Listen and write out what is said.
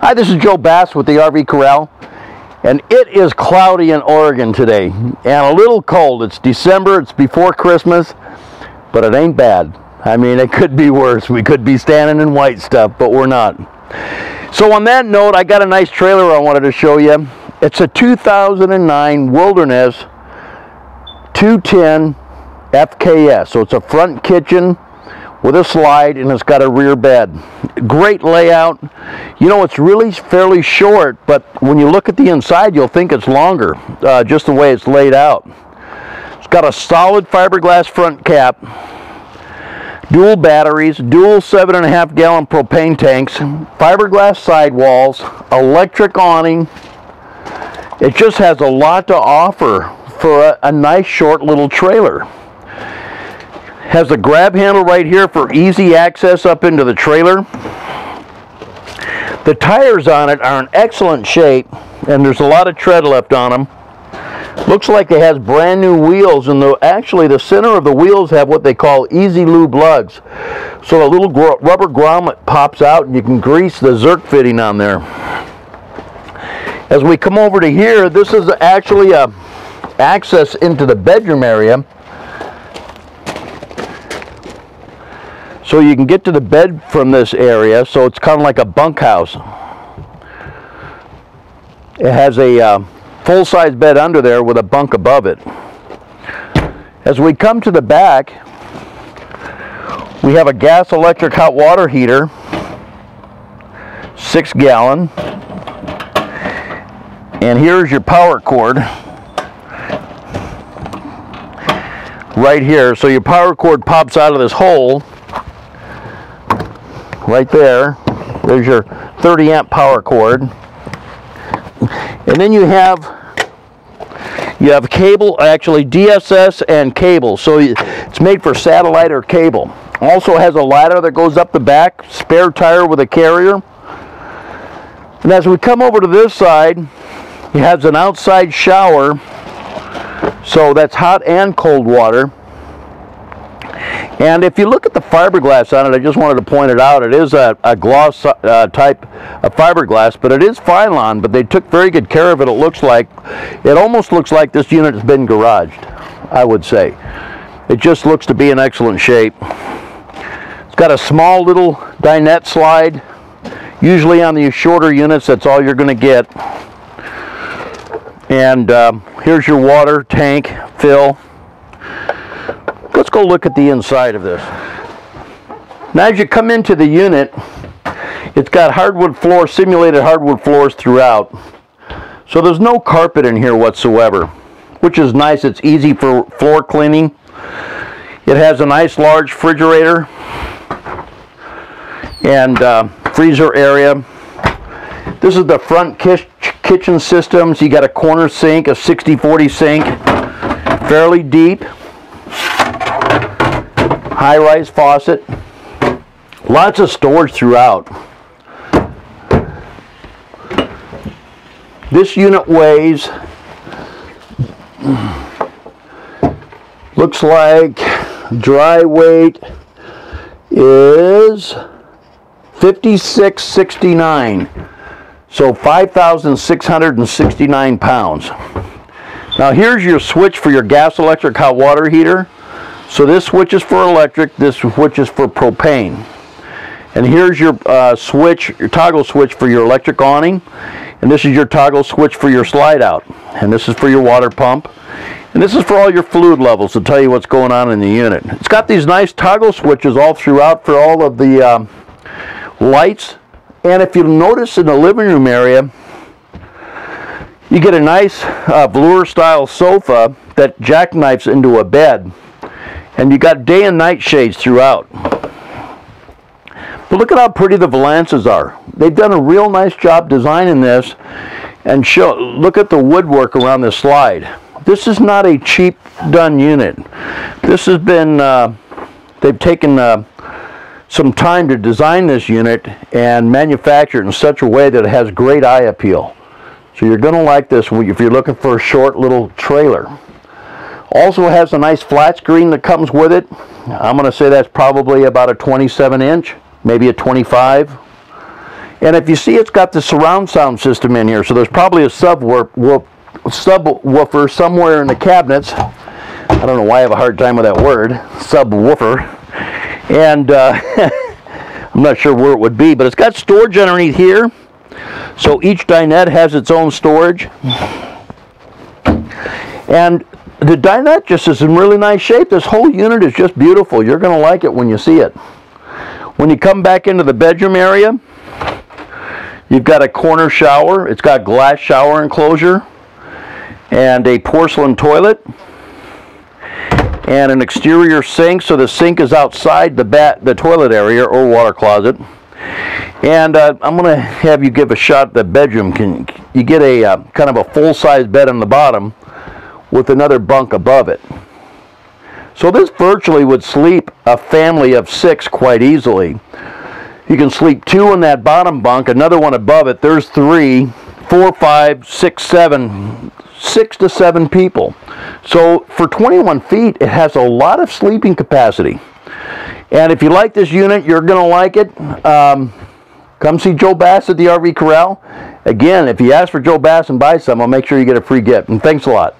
Hi, this is Joe Bass with the RV Corral, and it is cloudy in Oregon today and a little cold. It's December, it's before Christmas, but it ain't bad. I mean, it could be worse. We could be standing in white stuff, but we're not. So, on that note, I got a nice trailer I wanted to show you. It's a 2009 Wilderness 210 FKS. So, it's a front kitchen with a slide and it's got a rear bed. Great layout. You know, it's really fairly short, but when you look at the inside, you'll think it's longer, uh, just the way it's laid out. It's got a solid fiberglass front cap, dual batteries, dual seven and a half gallon propane tanks, fiberglass sidewalls, electric awning. It just has a lot to offer for a, a nice short little trailer. Has a grab handle right here for easy access up into the trailer. The tires on it are in excellent shape and there's a lot of tread left on them. Looks like it has brand new wheels and the, actually the center of the wheels have what they call easy lube lugs. So a little gro rubber grommet pops out and you can grease the Zerk fitting on there. As we come over to here, this is actually a access into the bedroom area. So you can get to the bed from this area, so it's kind of like a bunkhouse. It has a uh, full-size bed under there with a bunk above it. As we come to the back, we have a gas electric hot water heater, six gallon. And here's your power cord. Right here. So your power cord pops out of this hole right there. There's your 30 amp power cord. And then you have you have cable, actually DSS and cable. So it's made for satellite or cable. Also has a ladder that goes up the back, spare tire with a carrier. And as we come over to this side, it has an outside shower. So that's hot and cold water. And if you look at the fiberglass on it, I just wanted to point it out. It is a, a gloss uh, type of fiberglass, but it is Filon, but they took very good care of it, it looks like. It almost looks like this unit has been garaged, I would say. It just looks to be in excellent shape. It's got a small little dinette slide. Usually on these shorter units, that's all you're going to get. And um, here's your water tank fill. Let's go look at the inside of this. Now as you come into the unit, it's got hardwood floor, simulated hardwood floors throughout. So there's no carpet in here whatsoever, which is nice. It's easy for floor cleaning. It has a nice large refrigerator and uh, freezer area. This is the front kitchen systems. You got a corner sink, a 60-40 sink, fairly deep high-rise faucet. Lots of storage throughout. This unit weighs, looks like dry weight is 5669. So 5,669 pounds. Now here's your switch for your gas electric hot water heater. So this switch is for electric, this switch is for propane. And here's your uh, switch, your toggle switch for your electric awning. And this is your toggle switch for your slide out. And this is for your water pump. And this is for all your fluid levels to tell you what's going on in the unit. It's got these nice toggle switches all throughout for all of the um, lights. And if you notice in the living room area, you get a nice uh, velour style sofa that jackknifes into a bed. And you got day and night shades throughout. But look at how pretty the valances are. They've done a real nice job designing this and show look at the woodwork around the slide. This is not a cheap done unit. This has been uh, they've taken uh, some time to design this unit and manufacture it in such a way that it has great eye appeal. So you're going to like this if you're looking for a short little trailer. Also has a nice flat screen that comes with it. I'm going to say that's probably about a 27 inch, maybe a 25. And if you see, it's got the surround sound system in here, so there's probably a subwoofer subwoofer somewhere in the cabinets. I don't know why I have a hard time with that word, subwoofer. And uh, I'm not sure where it would be, but it's got storage underneath here. So each dinette has its own storage. And the dinette just is in really nice shape. This whole unit is just beautiful. You're going to like it when you see it. When you come back into the bedroom area, you've got a corner shower. It's got glass shower enclosure and a porcelain toilet and an exterior sink. So the sink is outside the bat, the toilet area or water closet. And uh, I'm going to have you give a shot the bedroom. Can you get a uh, kind of a full-size bed on the bottom with another bunk above it? So this virtually would sleep a family of six quite easily. You can sleep two in that bottom bunk, another one above it. There's three, four, five, six, seven, six to seven people. So for 21 feet, it has a lot of sleeping capacity. And if you like this unit, you're going to like it. Um, come see Joe Bass at the RV Corral. Again, if you ask for Joe Bass and buy some, I'll make sure you get a free gift. And thanks a lot.